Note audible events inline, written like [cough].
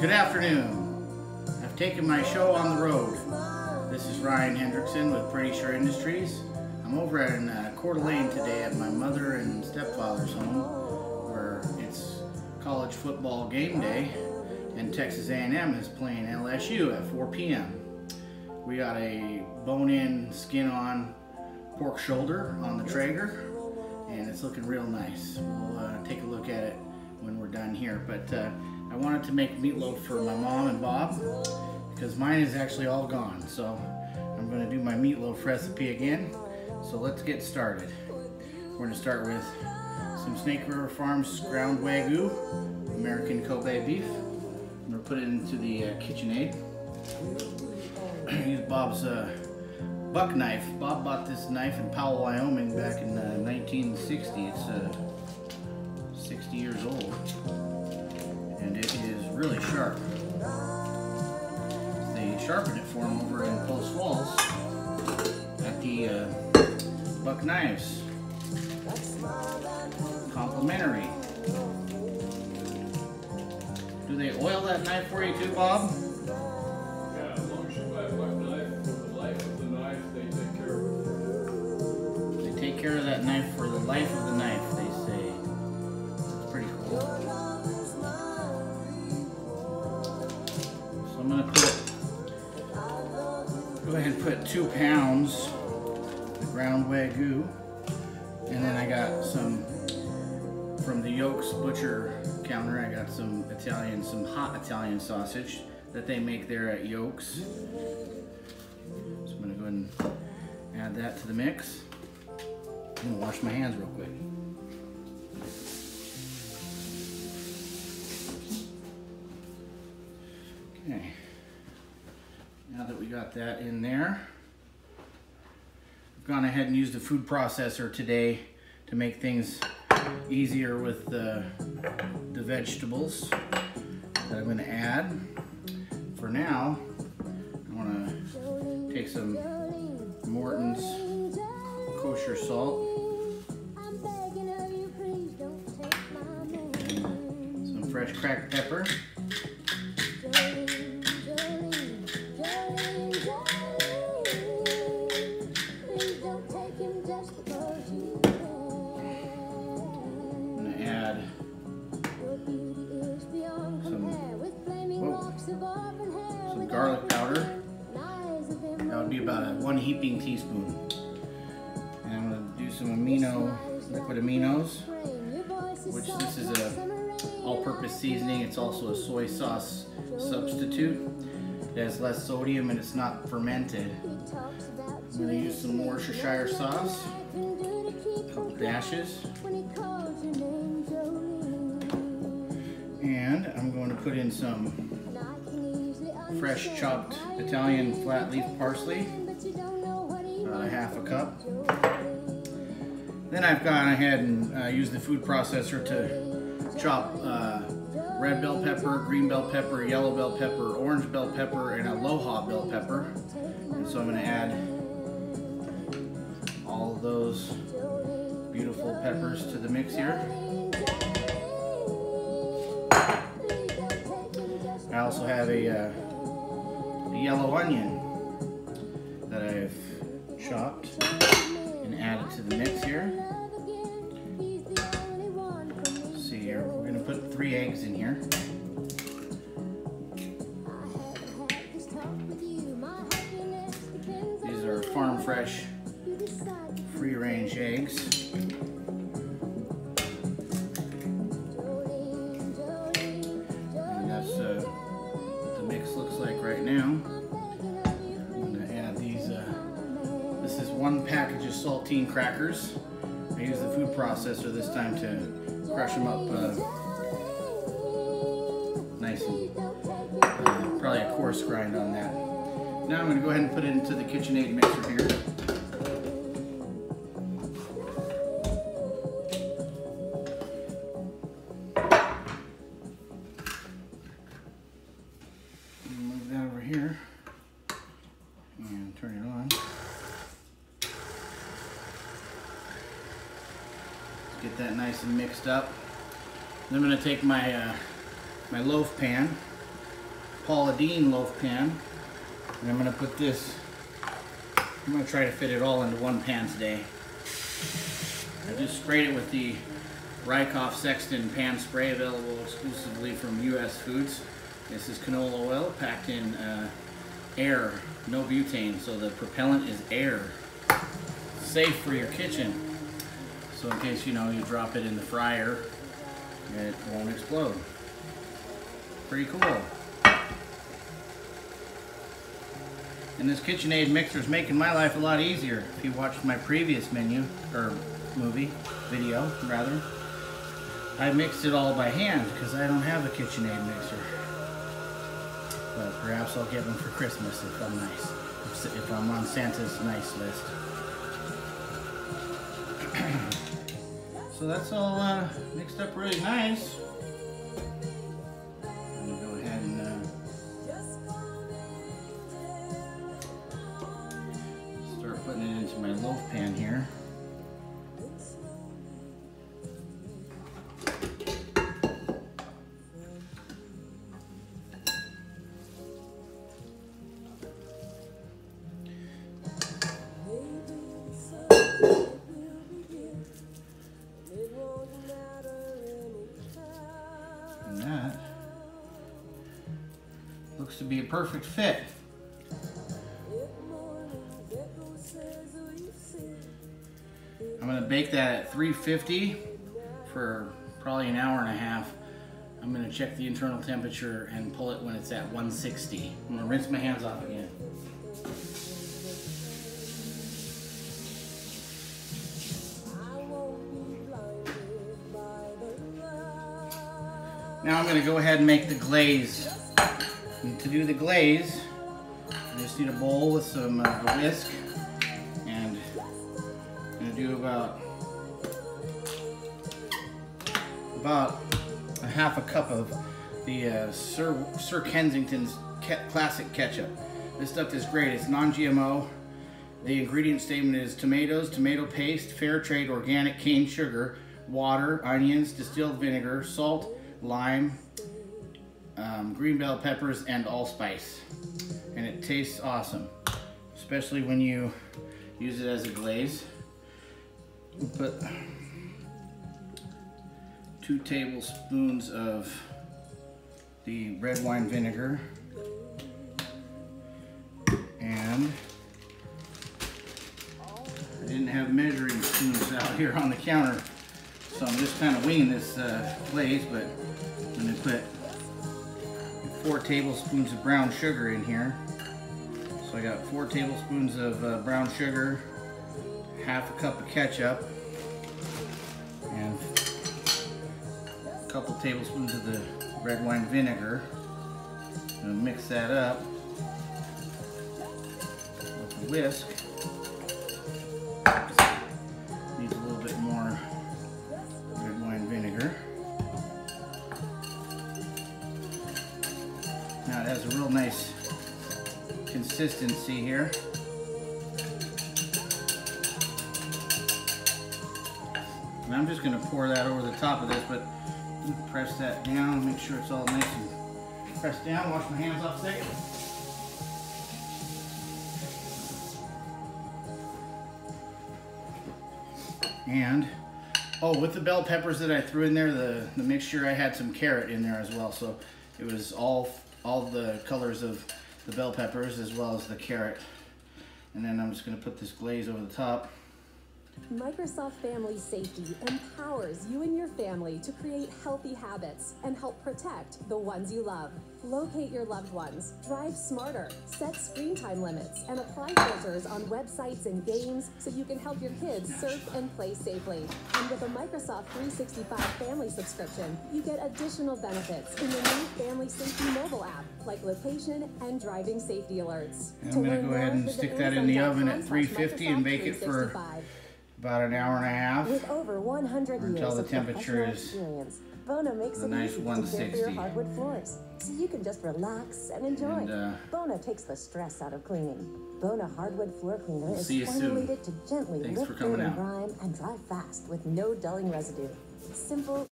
Good afternoon. I've taken my show on the road. This is Ryan Hendrickson with Pretty Sure Industries. I'm over in uh, Coeur d'Alene today at my mother and stepfather's home where it's college football game day and Texas A&M is playing LSU at 4 p.m. We got a bone-in, skin-on pork shoulder on the Traeger and it's looking real nice. We'll uh, take a look at it when we're done here. But uh, I wanted to make meatloaf for my mom and Bob because mine is actually all gone. So I'm gonna do my meatloaf recipe again. So let's get started. We're gonna start with some Snake River Farms ground Wagyu, American Kobe beef. I'm gonna put it into the uh, KitchenAid. [clears throat] Use Bob's uh, buck knife. Bob bought this knife in Powell, Wyoming back in uh, 1960. It's uh, 60 years old sharp. They sharpen it for him over in Post Falls at the uh, Buck Knives. Complimentary. Do they oil that knife for you too, Bob? Yeah, as long as you buy a buck knife, for the life of the knife, they take care of it. They take care of that knife for the life of the knife, go ahead and put two pounds of ground Wagyu. And then I got some, from the Yoke's Butcher counter, I got some Italian, some hot Italian sausage that they make there at Yoke's. So I'm gonna go ahead and add that to the mix. I'm gonna wash my hands real quick. Okay. Now that we got that in there, I've gone ahead and used a food processor today to make things easier with the, the vegetables that I'm gonna add. For now, I wanna take some Morton's kosher salt, some fresh cracked pepper, about a one heaping teaspoon. And I'm gonna do some amino, liquid aminos, which this is a all-purpose seasoning. It's also a soy sauce substitute. It has less sodium and it's not fermented. I'm gonna use some Worcestershire sauce, a couple dashes, and I'm going to put in some fresh chopped Italian flat leaf parsley, about a half a cup. Then I've gone ahead and uh, used the food processor to chop uh, red bell pepper, green bell pepper, yellow bell pepper, orange bell pepper, and aloha bell pepper. And so I'm going to add all those beautiful peppers to the mix here. I also have a, uh, yellow onion that I've chopped and added to the mix here. See here, we're gonna put three eggs in here. These are farm fresh, free range eggs. Is one package of saltine crackers. I use the food processor this time to crush them up uh, nice and uh, probably a coarse grind on that. Now I'm gonna go ahead and put it into the KitchenAid mixer here. Mixed up. I'm gonna take my uh, my loaf pan Paula Deen loaf pan. And I'm gonna put this, I'm gonna try to fit it all into one pan today. I just sprayed it with the Rykoff Sexton pan spray available exclusively from US Foods. This is canola oil packed in uh, air, no butane, so the propellant is air. Safe for your kitchen. So in case you know you drop it in the fryer, it won't explode. Pretty cool. And this KitchenAid mixer is making my life a lot easier. If you watched my previous menu, or movie, video, rather, I mixed it all by hand because I don't have a KitchenAid mixer. But perhaps I'll get one for Christmas if I'm nice. If, I'm on Santa's nice list. So that's all uh, mixed up really nice. Be a perfect fit. I'm gonna bake that at 350 for probably an hour and a half. I'm gonna check the internal temperature and pull it when it's at 160. I'm gonna rinse my hands off again. Now I'm gonna go ahead and make the glaze. And to do the glaze, I just need a bowl with some uh, a whisk, and I'm gonna do about about a half a cup of the uh, Sir Sir Kensington's Ke- classic ketchup. This stuff is great. It's non-GMO. The ingredient statement is tomatoes, tomato paste, fair trade organic cane sugar, water, onions, distilled vinegar, salt, lime, um, green bell peppers, and allspice. And it tastes awesome, especially when you use it as a glaze. Put two tablespoons of the red wine vinegar and I didn't have measuring spoons out here on the counter so I'm just kind of winging this uh, glaze but I'm going to put four tablespoons of brown sugar in here so I got four tablespoons of uh, brown sugar half a cup of ketchup and a couple tablespoons of the red wine vinegar. Mix that up with a whisk. Nice consistency here. And I'm just gonna pour that over the top of this, but press that down, make sure it's all nice and pressed down. Wash my hands off second. And, oh, with the bell peppers that I threw in there, the, the mixture, I had some carrot in there as well. So it was all, all the colors of the bell peppers as well as the carrot. And then I'm just gonna put this glaze over the top. Microsoft Family Safety empowers you and your family to create healthy habits and help protect the ones you love. Locate your loved ones, drive smarter, set screen time limits, and apply filters on websites and games so you can help your kids surf and play safely. And with a Microsoft 365 family subscription, you get additional benefits in the new Family Safety mobile app, like location and driving safety alerts. I'm gonna go ahead and stick that in the oven at 350 and bake it for Microsoft 365. About an hour and a half. With over 100 Until years the of temperature is experience, Bona makes a it nice easy to care for 160. your hardwood floors, so you can just relax and enjoy. And, uh, Bona takes the stress out of cleaning. Bona hardwood floor cleaner We'll is formulated to gently Thanks lift dirt and grime and dry fast with no dulling residue. Simple.